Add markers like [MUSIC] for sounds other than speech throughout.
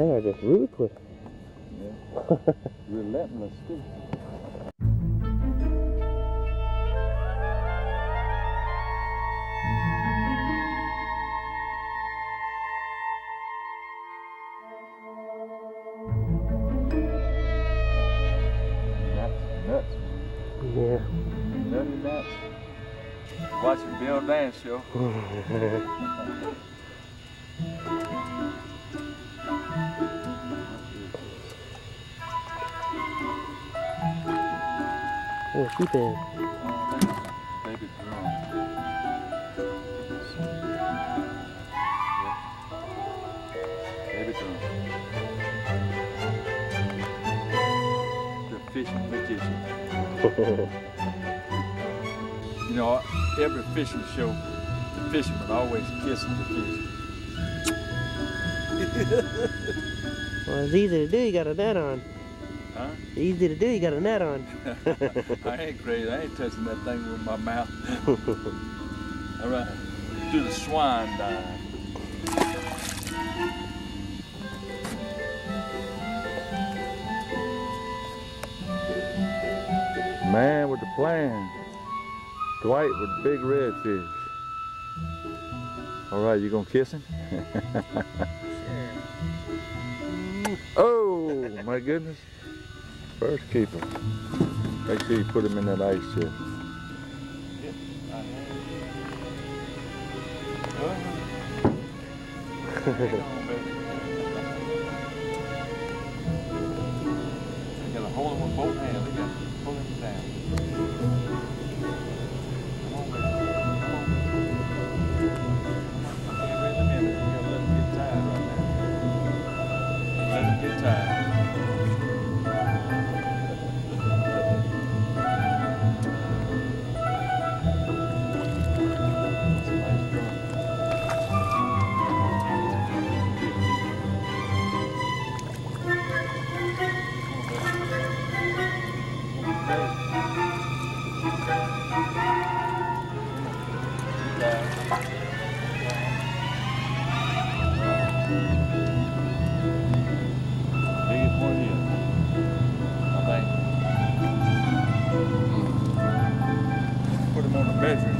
They are just ruthless. Yeah. Relentless too. Yeah. nutty nuts. Watching Bill Dance show. [LAUGHS] oh, sheep is. Baby drum. Baby drum. The fishing magician. [LAUGHS] You know, every fishing show, the fisherman always kissing the fish. [LAUGHS] Well, it's easy to do. You got a net on. Huh? Easy to do. You got a net on. [LAUGHS] I ain't crazy. I ain't touching that thing with my mouth. [LAUGHS] All right. Do the swan dive. Man with the plan. Dwight with the big redfish. All right, you gonna kiss him? Oh my goodness. First keeper. Make sure you put him in that ice chest. [LAUGHS] You now. Let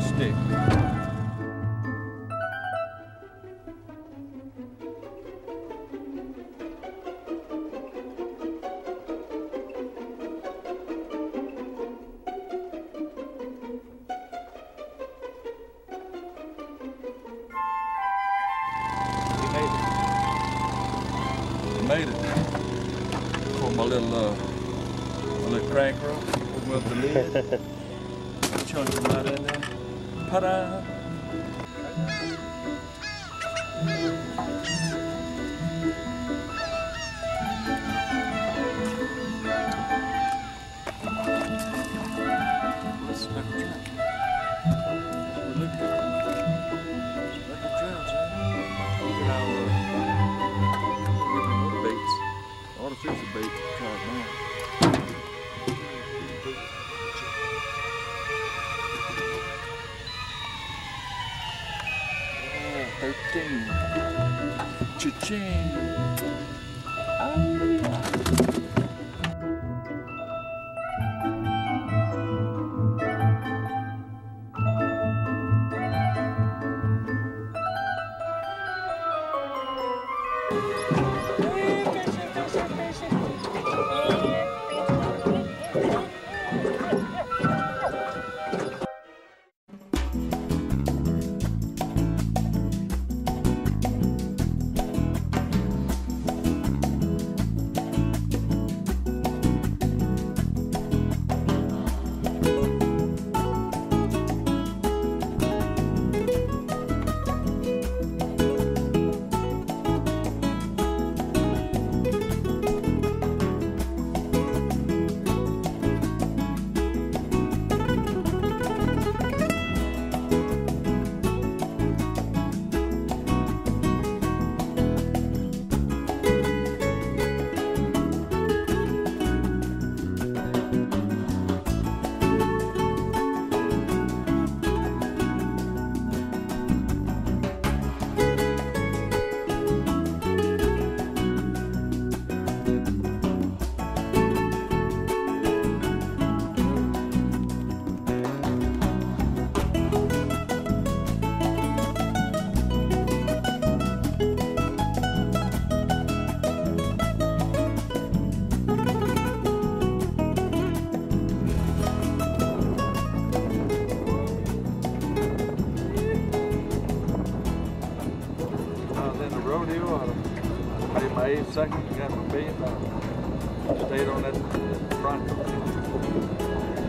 stick. We made it. Made it. For my little, uh, my little crank rope. Open up the lid. Chunk them right in there. Ta-da! Cha-ching. Colorado. I paid my aid second and got my million dollars. Stayed on that front.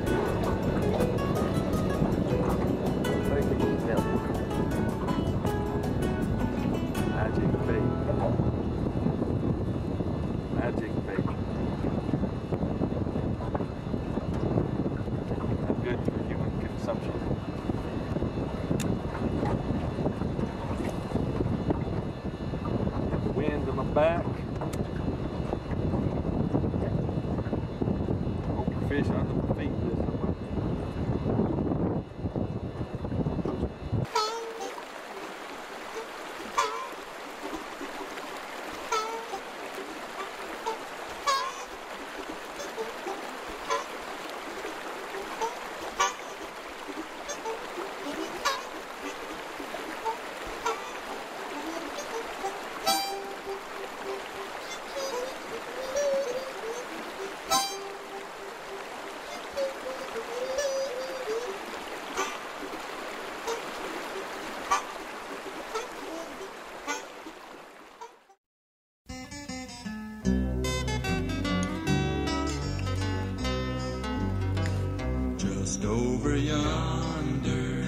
Just over yonder,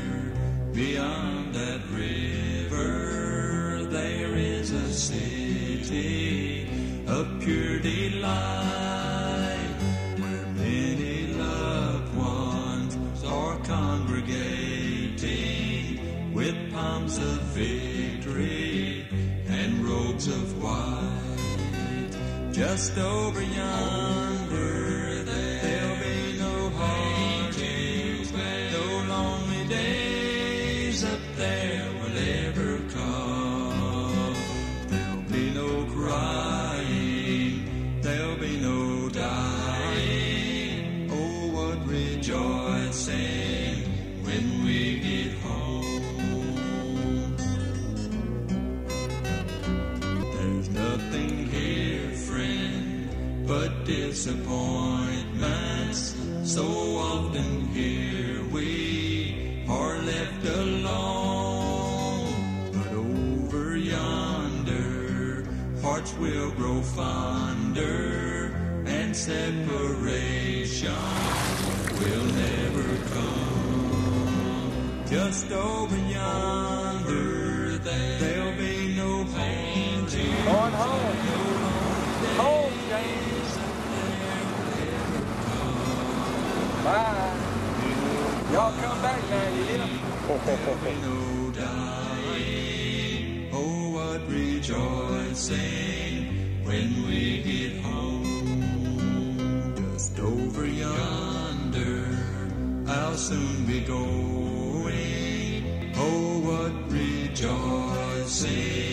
beyond that river, there is a city of pure delight, where many loved ones are congregating with palms of victory and robes of white. Just over yonder, will grow fonder, and separation will never come. Just over yonder, there'll be no pain. Going home. Home, James. Bye. Y'all come back now, you hear? no dying. Oh, what rejoicing when we get home. Just over yonder, I'll soon be going. Oh, what rejoicing